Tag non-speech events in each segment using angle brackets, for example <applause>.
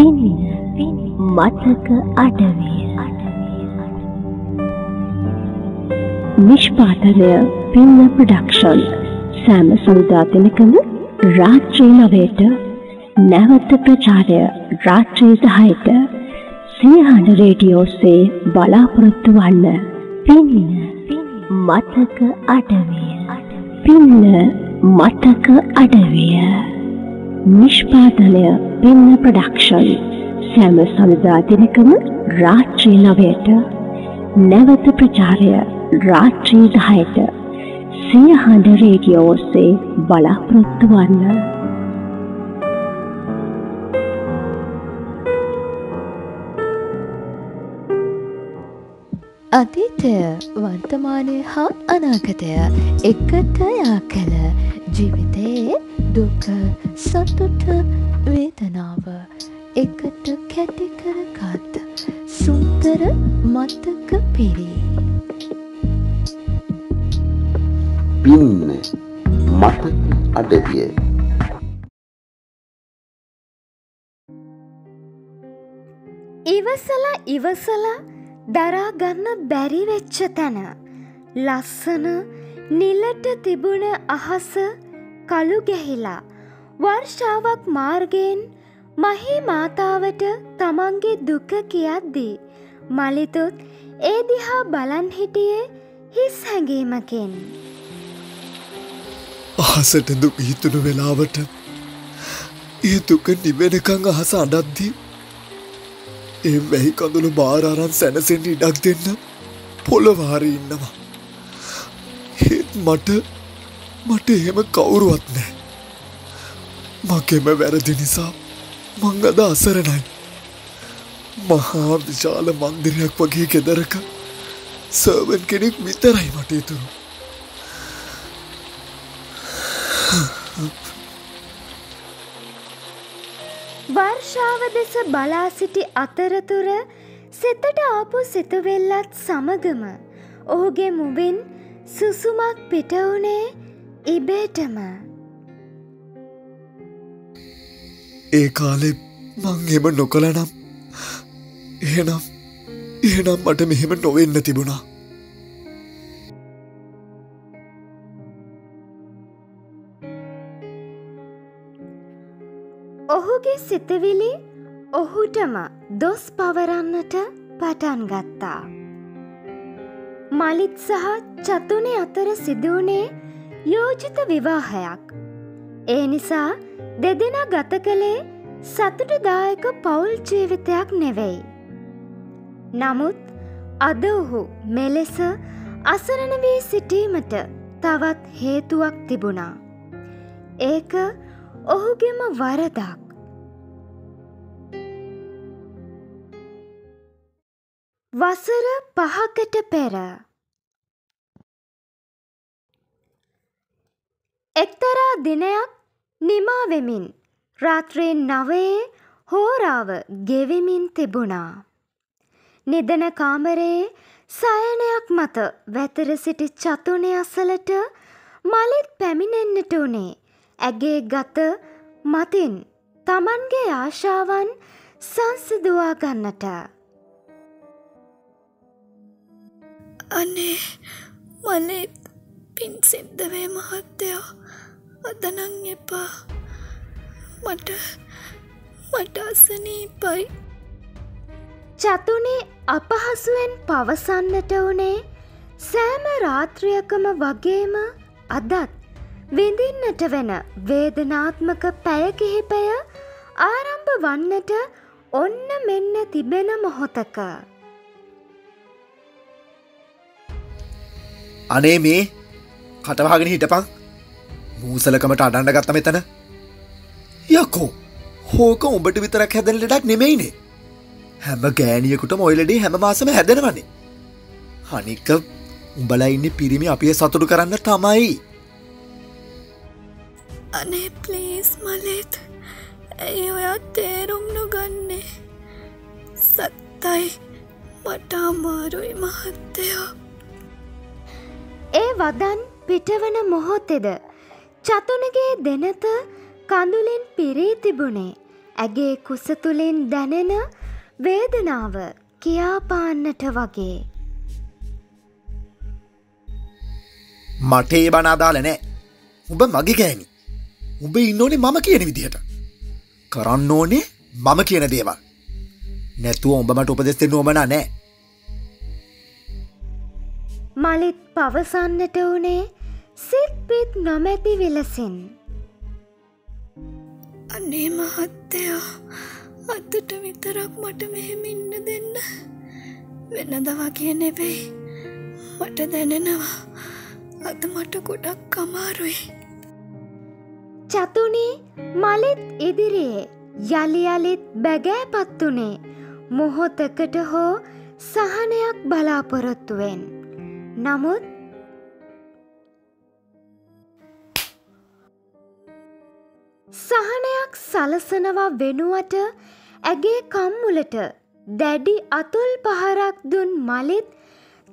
පින්න මතක අඩවිය. නිෂ්පාතනය පින්න ප්‍රඩක්ෂන් සෑම සුල්දා දෙනකම රාත්‍රී නවයට නැවත ප්‍රචාරය. රාත්‍රී දහයට සියහන රේඩියෝස්සේ බලාපොරොත්තු වන්න. පින්න මතක අඩවිය. පින්න මතක අඩවිය. නිෂ්පාදනය පින්න ප්‍රඩක්ෂන් සෑම සඳදා දෙනකම රාත්‍රී නවයට නැවත ප්‍රචාරය රාත්‍රී දහයට සියහඬ රේඩියෝ ඔස්සේ බලාපොරොත්තු වන්න. අතීතය වර්තමානය හා අනාගතය එකට යා කළ ජීවිතයේ දුක සතුට වේදනාව එකට කැටිකරගත් සුන්දර මතක පිරී. පින්න මතක අඩවිය ඉවසල ඉවසල දරාගන්න බැරිවෙච්ච තැන ලස්සන නිලට තිබුණ අහස කළු ගැහිලා වර්ෂාවක් මාර්ගයෙන් මහි මාතාවට තමන්ගේ දුක කියද්දී මලිතුත් ඒ දිහා බලන් හිටියේ හිස් හැඟීමකින්. අහසට දුක් හිතුණු වෙලාවට ඒ දුක නිවෙනකං අහස අඩද්දී ඒ වැහි කඳුළු බාරාරන් සැනසෙන් ඉඩක් දෙන්න පොළවාරි ඉන්නවා. ඒත් මට මට එහෙම කවුරුවත් නෑ. මගෙම වැරදි නිසා මං අද අසරණයි. මහා විශාල මන්දිරයක් වගේ ගෙදරක සර්වන් කෙනෙක් විතරයි මට ඉතුරු. වර්ෂාව දෙස බලා සිටි අතරතුර සිතට ආපු සිතුවෙල්ලත් සමගම ඔහුගේ මුවින් සුසුමක් පිටවුනේ ඉබේටම ඒ කාලෙ මං එම නොකළනම් එහෙනම් එහෙනම් මට මෙහෙම නොවෙන්න තිබුණා ඔහුගේ සිතවිලි ඔහුටම දොස් පවරන්නට පටන් ගත්තා. මලිත් සහ චතුනේ අතර සිදුවනේ යෝජිත විවාහයක්. ඒ නිසා දෙදෙනා ගත කළේ සතුටදායක පවුල් ජීවිතයක් නෙවෙයි. නමුත් අද ඔහු මෙලෙස අසරණ වී සිටීමට තවත් හේතුවක් තිබුණා. ඒක ඔහුගෙම වරදක්. වසර පහකට පෙර එක්තරා දිනයක් නිමාවෙමින් රාත්‍රයෙන් නවයේ හෝරාව ගෙවිමින් තිබුණා. නිදන කාමරයේ සයනයක් මත වැතර සිටි චතුනය අසලට මලිත් පැමිණෙන්න්නට වනේ ඇගේ ගත මතින් තමන්ගේ ආශාවන් සංසිදුවා ගන්නට. අනේ මලෙත් පින් සිද්ධවේ මහත්තයෝ? අදනං එපා. මට මට අසනීපයි චතුනේ අපහසුවෙන් පවසන්නට වනේ සෑම රාත්‍රියකම වගේම අදත් විඳින්නට වෙන වේදනාත්මක පැය කිහිපය ආරම්භ වන්නට ඔන්න මෙන්න තිබෙන මොහොතක. අනේ මේ කටවාගෙන හිටපං මූසලකමට අඩන්න ගත්ත මෙතන. යකෝ හෝක උඹට විතරක් හැදැන ලෙඩක් නෙමෙයිනේ. හැම ගෑනියකුට මොයිලඩේ හැම මාසම හැදෙනවනේ. හනික උඹලා ඉන්න පිරිමි අපිය සතුටු කරන්න තමයි. අනේ ප්ලේස් මලෙත්. ඇයි ඔයත් තේරුම් නොගන්නේ. සත්තයි මට අමාරුයි මහත්තයෝ. ඒ වදන් පිටවන මොහොතෙද චතුනගේ දෙනත කඳුලෙන් පිරී තිබුණේ. ඇගේ කුස තුළින් දැනෙන වේදනාව කියාපාන්නට වගේ. මට ඒ බනාදාල නෑ. උඹ මගේ ගෑනි උඹ ඉන්න ඕනේ මම කියන විදිහට. කරන්න ඕනේ මම කියන දේවල්. නැතුව උඹමට උපදෙස්තෙ නොමනා නෑ. මලිත් පවසන්නට වනේ සිත් පිත් නොමැති විලසින්. අනේ මහත්තයෝ අත්තට විතරක් මට මෙහෙම ඉන්න දෙන්න වෙනද වගේ නෙවෙයි මට දැනෙනවා අද මට ගොඩක් කමාරුයි චතුනී මලිත් ඉදිරියේ යළි යළිත් බැගෑපත් වනේ මොහොතකට හෝ සහනයක් බලාපොරොත්තුවෙන්. නමුත් සහනයක් සලසනවා වෙනුවට ඇගේ කම්මුලට දැඩි අතුල් පහරක් දුන් මලිත්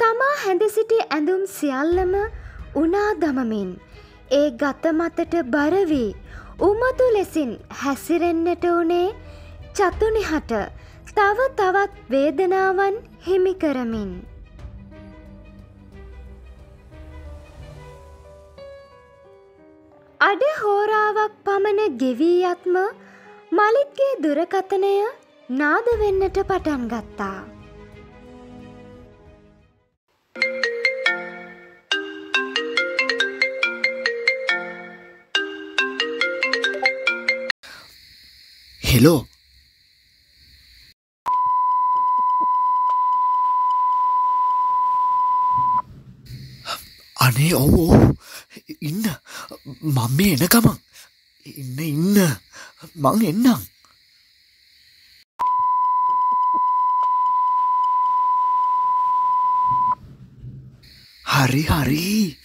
තමා හැඳ සිටි ඇඳුම් සියල්ලම උනා දමමින් ඒ ගත මතට බරවී උමතු ලෙසින් හැසිරෙන්න්නට වනේ චතුනිහට තව තවත් වේදනාවන් හිමිකරමින්. අඩ හෝරාවක් පමණ ගෙවීයත්ම මලිත්ගේ දුරකතනය නාද වෙන්නට පටන් ගත්තා. හෙලෝ අනේ ඔව් ඔව්. ඉන්න. මං මේ එන ගමන්. ඉන්න ඉන්න. මං එන්නම්. හරි හරි.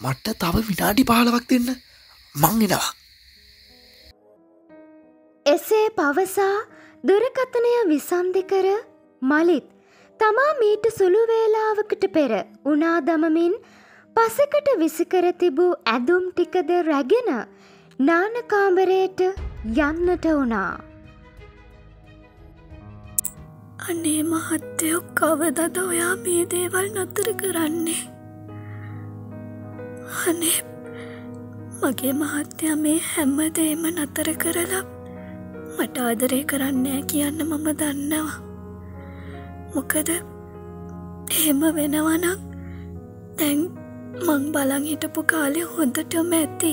මට තව විනාඩි පාලවක් දෙන්න. මං එනවා. එසේ පවසා දුරකථනය විසන්ධි කර මලිත් තමා මීට සුළු වේලාවකට පෙර උනා දමමින් පසකට විසිකර තිබූ ඇදුම් ටිකද රැගෙන නානකාමරයට යන්නට වුණා. අනේ මහත්තයෝ කවදද ඔයා මේ දේවල් නතර කරන්නේ අනේ මගේ මහත්තය මේ හැම්ම දේම නතර කරලා මට ආදරය කරන්නෑ කියන්න මම දන්නවා මොකද එහෙම වෙනවනක් තැන් මං බලං හිටපු කාලෙ හොඳටම ඇති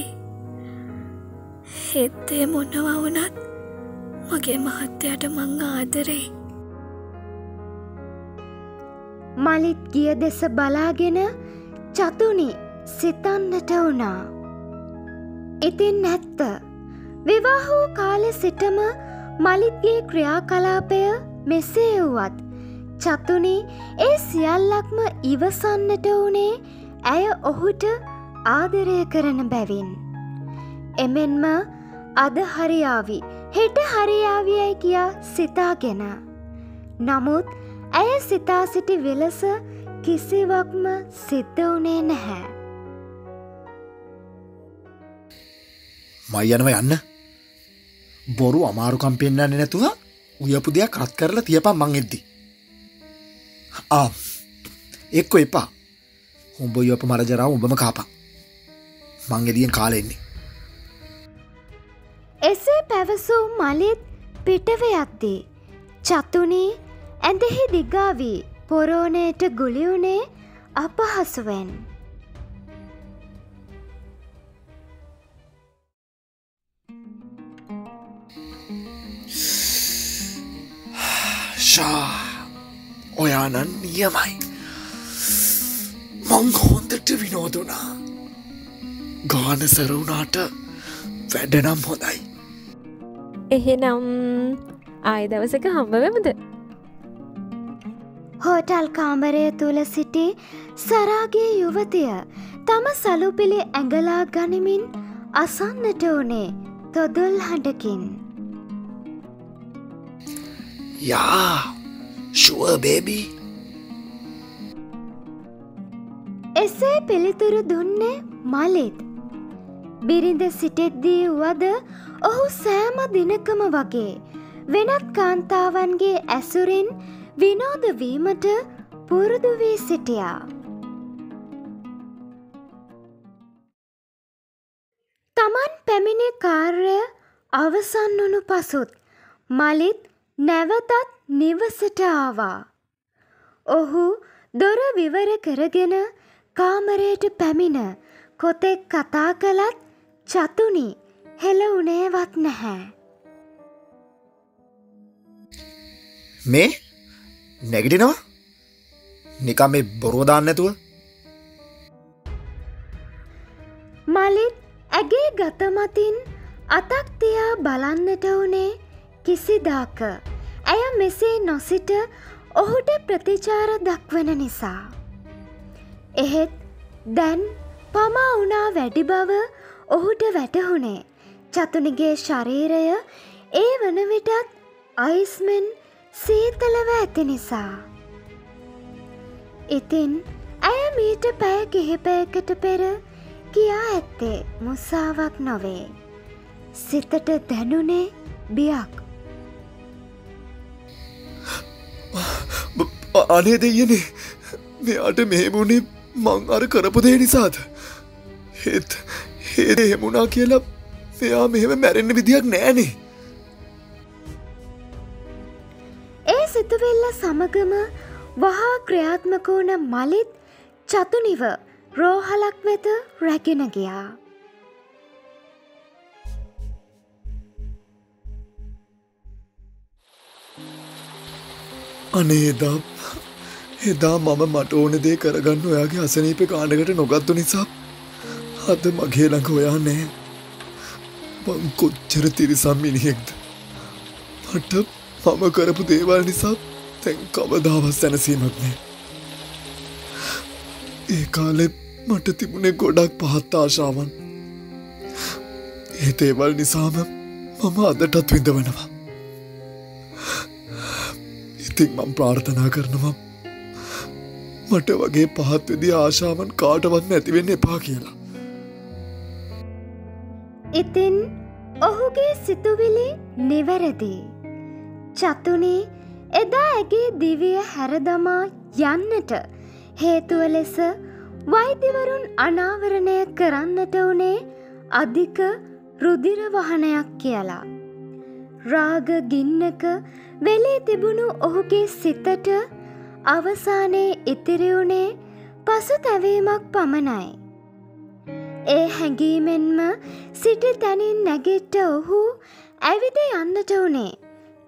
හෙත්තේ මොනවා වනත් මගේ මහත්තයට මං ආදරෙයි මලිත් ගිය දෙස බලාගෙන චතුනි සිතන්නට වුණා. ඉතින් නැත්ත විවාහෝ කාලෙ සිටම මලිත්ගේ ක්‍රියාකලාපය මෙසේ වුවත් චතුනි ඒ සියල්ලක්ම ඉවසන්නට වනේ ඇය ඔහුට ආදරය කරන බැවින්. එමෙන්ම අද හරියාවි හෙට හරියාවියයි කියා සිතාගෙන. නමුත් ඇය සිතා සිටි වෙලස කිසිවක්ම සිද්ධ වනේ නැහැ. මයි යනව යන්න බොරු අමාරුකම් පෙන්න්නන්නේ නැතුව උයපු දෙයක් රත් කරලා තියපා මං එද්දි. ආ එක්කො එපා උඹ යොප මරජරාව උඹම කාපා මංගෙදියෙන් කාලෙන්නේ. එසේ පැවසූ මලිත් පිටව යද්දී. චතුනී ඇඳෙහි දිගාවී පොරෝණයට ගුලිවුණේ අපහසුවෙන්. <sighs> ශා ඔයානන් නියමයි මං හොන්දට විනෝදුනා ගාන සැරවුනාට වැඩනම් හොඳයි. එහෙනම් ආය දවසක හම්බවෙමද හෝටල් කාමරය තුළ සිටි සරාගේ යුවතිය තම සලුපිළි ඇඟලා ගනිමින් අසන්නට වනේ තොදුල් හඬකින්. යා ශුව එසේ පිළිතුරු දුන්නේ මලිත්. බිරිඳ සිටෙද්දී වුවද ඔහු සෑම දිනකම වගේ වෙනත් කාන්තාවන්ගේ ඇසුරින් විනෝදවීමට පුරුදු වී සිටියා. තමන් පැමිණි කාර්ය අවසන් වනු පසුත් මලිත් නැවතත් නිවසට ආවා. ඔහු දොර විවර කරගෙන කාමරයට පැමිණ කොතෙක් කතා කළත් චතුනි හෙළවුණේවත් නැහැ. මේ නැගිටිනවා නිකම් මේ බොරුවදාන්න නැතුව මලිත් ඇගේ ගතමතින් අතක් තියා බලන්නට වනේ කිසිදාක ඇය මෙසේ නොසිට ඔහුට ප්‍රතිචාර දක්වන නිසා. එහෙත් දැන් පමා වුණා වැඩි බව ඔහුට වැටහුණේ චතුනිගේ ශරීරය ඒ වන විටත් අයිස්මෙන් සීතලව ඇති නිසා. ඉතින් ඇය මීට පැය කිහිපයකට පෙර කියා ඇත්තේ මුසාවක් නොවේ. සිතට දැනුනේ බියක්. අනේ දෙයනේ මෙයාට මෙහෙමුණේ මං අර කරපුදේ නිසාද හෙත් හේද හෙමුණා කියලා මෙයා මෙහෙම මැරෙන්න්න විදියක් නෑනේ ඒ සිතුවෙල්ල සමගම වහා ක්‍රියාත්මක වුණ මලිත් චතුනිව රෝහලක් වෙත රැගෙන ගියා. අනේ එදා එදා මම මට ඕන දේ කරගන්න ඔයාගේ අසනීප කාණකට නොගත්තු නිසා අද මගේ ළඟ ඔයා නෑ මං කොච්චර තිරිසම් මිනිහෙක්ද? මට මම කරපු දේවල් නිසා තැන් කවදාවත් සැනසීමක් නෑ ඒ කාලෙ මට තිබුණේ ගොඩක් පහත් ආශාවන්. ඒ දේවල් නිසාම මම අදටත් විඳවනවා. ඉතින් මං ප්‍රාර්ථනා කරනවා මට වගේ පහත් වෙදි ආශාවන් කාටවත් නැතිවෙන්න එපා කියලා. ඉතින් ඔහුගේ සිතුවිලි නිවැරදි. චතුනේ එදා ඇගේ දිවිය හැරදමා යන්නට හේතුව ලෙස වෛද්‍යවරුන් අනාවරණය කරන්නට වනේ අධික රුදිරවහනයක් කියලා. රාග ගින්නක වෙලේ තිබුණු ඔහුගේ සිතට අවසානයේ ඉතිරිවුණේ පසු තැවීමක් පමණයි. ඒ හැඟීමෙන්ම සිටි තැනින් නැගෙට්ට ඔහු ඇවිද යන්නට වනේ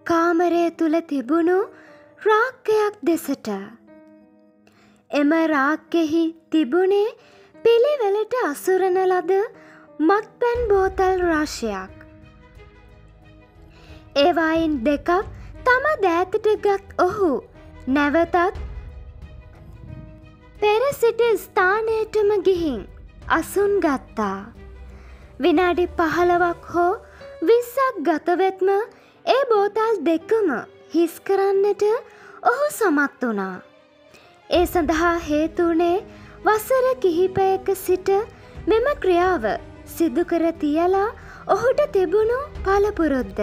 කාමරය තුළ තිබුණු රාක්කයක් දෙසට. එම රාක්කෙහි තිබුණේ පිළිවෙලට අසුරන ලද මත්පැන් බෝතල් රාශයක්. ඒවායින් දෙකක් තම දෑතට ගත් ඔහු නැවතත් පෙර සිට ස්ථානයටම ගිහින් අසුන් ගත්තා. විනාඩි පහළවක් හෝ විස්සක් ගතවෙත්ම ඒ බෝතල් දෙකම හිස් කරන්නට ඔහු සමත් වනා. ඒ සඳහා හේතුනේ වසර කිහිපයක සිට මෙම ක්‍රියාව සිදුකර තියලා ඔහුට තිබුණු පලපුරුද්ද.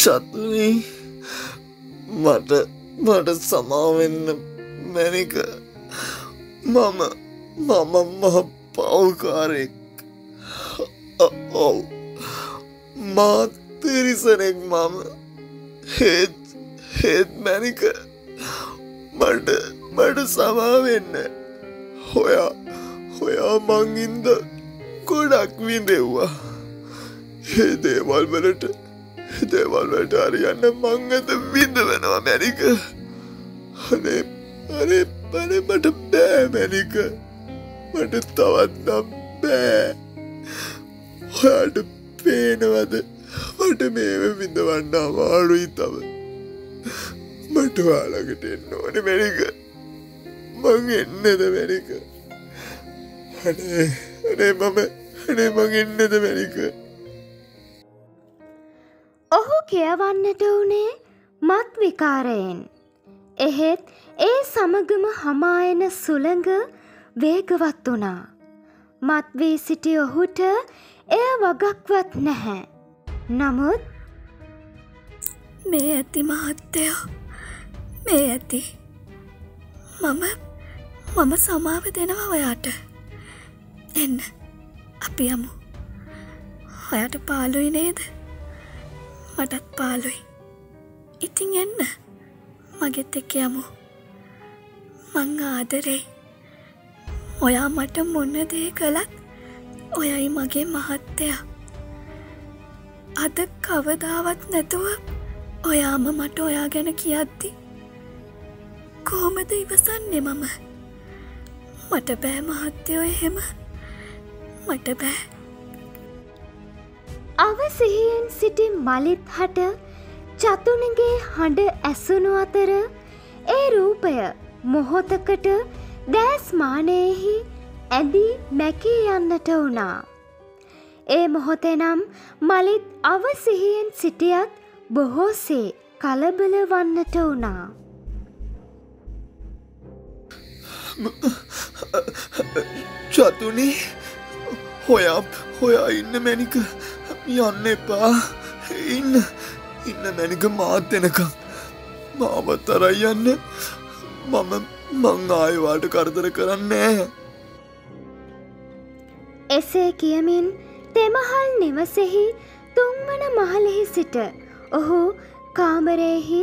චතුනී මට මට සමාවෙන්න මැනික මම මම මහ පවකාරෙක් ඔව්. මාතරිසනෙක් මම. හෙත් හෙත් මැනික මට මට සමාවෙන්න හොයා හොයා මංඉන්ද ගොඩක් විඳෙව්වා. ඒ දේවල් වලට දේවල්වලට අරියන්න මං ඇත විඳ වෙනවා මැනික අනේ අනේ පනේ මට බෑ මැනික මට තවත්නම් බෑ. හොයාට පේනවද? මට මේව විඳවන්න අමාරුයි තව. මට වාලකට එන්න ඕන මැනික මං එන්නද මැනික අනේ අනේ මම අනේ මං එන්නද මැනික ඔහු කියවන්නට වනේ මත් විකාරයෙන්. එහෙත් ඒ සමගම හමායන සුළඟ වේගවත් වනා. මත්වී සිටි ඔහුට එය වගක්වත් නැහැ. නමුත් මේ ඇති මහත්තයෝ මේ ඇති මම මම සමාව දෙනවා ඔයාට එන්න අපි යමු ඔයට පාලුයි නේද මටත් පාලුයි ඉතින් එන්න. මගෙත් එක්ක යමු. මං ආදරෙයි. ඔයා මට මොන්න දේ කළත් ඔයයි මගේ මහත්තයා. අද කවදාවත් නැතුව ඔයාම මට ඔයා ගැන කියද්දි කෝමද ඉවසන්නේ මම? මට බෑ මහත්තයෝ එහෙම. මට බෑ. අවසිහියෙන් සිටි මලිත් හට චතුනගේ හඬ ඇසුණු අතර ඒ රූපය මොහොතකට දෑස්මානයෙහි ඇදී මැකී යන්නට වුණා. ඒ මොහොතෙනම් මලිත් අවසිහියෙන් සිටියත් බොහෝසේ කලබල වන්නට වුණා. චතුනේ හොයා හොයා ඉන්න මැනික යන්න එපා. ඉන්න ඉන්න මැනික මාත් එනකම් මාවතරයි යන්න. මම මං ආයවාට කරදර කරන්නේ එසේ කියමින් තෙමහල් නිවසෙහි තුන්වන මහලෙහි සිට ඔහු කාමරයෙහි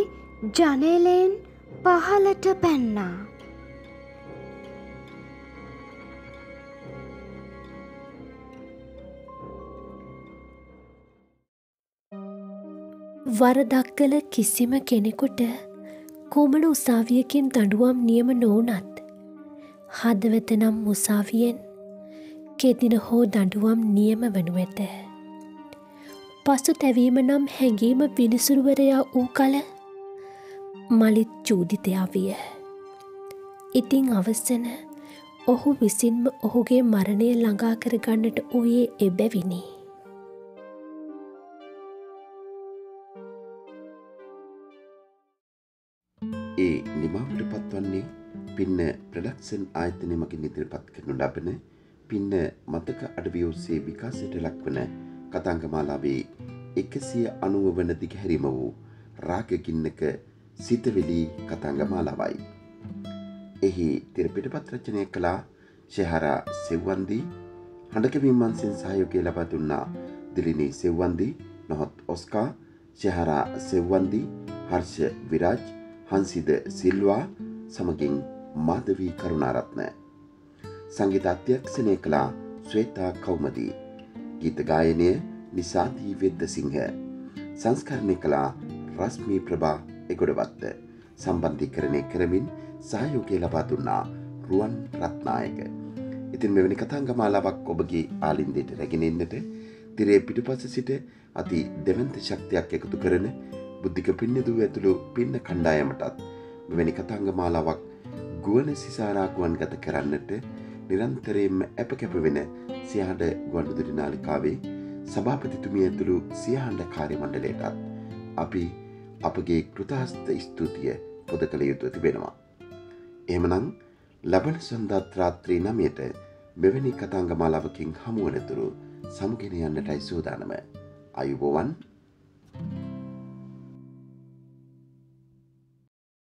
ජනලයෙන් පහලට පැන්නා. වරදක් කළ කිසිම කෙනෙකුට කුමන උසාවියකින් දඩුවම් නියම නොවනත් හදවත නම් මුසාවියෙන් කෙදින හෝ දඩුවම් නියම වනු ඇත. පසු තැවීම නම් හැඟීම විනිසුරුවරයා වූ කල මලිත් චූදිතයා විය. ඉතිං අවසන ඔහු විසින්ම ඔහුගේ මරණය ළඟා කරගන්නට වූයේ එබැවිනි. ප්‍රඩක්ෂන් ආයතනය මගින් ඉදිරිපත් කරනු ලබන පින්න මතක අඩවියෝස්සේ විකාසයට ලක්වන කතංගමාලාවේ එකසිය අනුව වන දිගහැරිම වූ රාගගින්නක සිතවෙලී කතංගමාලාවයි. එහි තිරපිටපත් රචනය කලා ශහරා සෙව්වන්දී හඬකවිම්මන්සෙන් සහයෝගය ලබා දුන්නා දිලිනී සෙව්වන්දී නොහොත් ඔස්කා ශහරා සෙව්වන්දී හර්ෂ විරාජ් හන්සිද සිල්වා සමගින් මාධවී කරුණාරත්න. සංගීත අධ්‍යක්ෂණය කළා ශ්වේතා කෞමදී. ගීතගායනය නිසාදී වෙද්ද සිංහ. සංස්කරණය කළා රස්මී ප්‍රභා එගොඩවත්ත. සම්බන්ධිකරණය කරමින් සහයෝගය ලබා දුන්නා රුවන් රත්නායක. ඉතින් මෙවැනි කතාංගමාලාවක් ඔබගේ ආලින්දයට රැගෙනෙන්නට තිරේ පිටුපස සිට අති දෙවන්ත ශක්තියක් එකතු කරන බුද්ධික පින්නදුව ඇතුළු පින්න කණ්ඩායමටත් මෙවැනි කතංග මාලාවක් ගුවන සිසාරාගුවන් ගත කරන්නට නිරන්තරයෙන්ම ඇප කැපවෙන සියහට ගුවන්ඩුදුරි නාලිකාවේ සභාපතිතුමිය ඇතුළු සියහන්ඩ කාර්ය මණ්ඩලයටත් අපි අපගේ කෘතාස්ත ස්තුතිය පොද කළ යුතුව තිබෙනවා. එමනං ලබන සොන්දත්‍රාත්‍රී නමයට මෙවැනි කතාංග මාලාවකින් හමුවනතුරු සමුගෙන යන්නටයි සූදානම අයුබෝවන්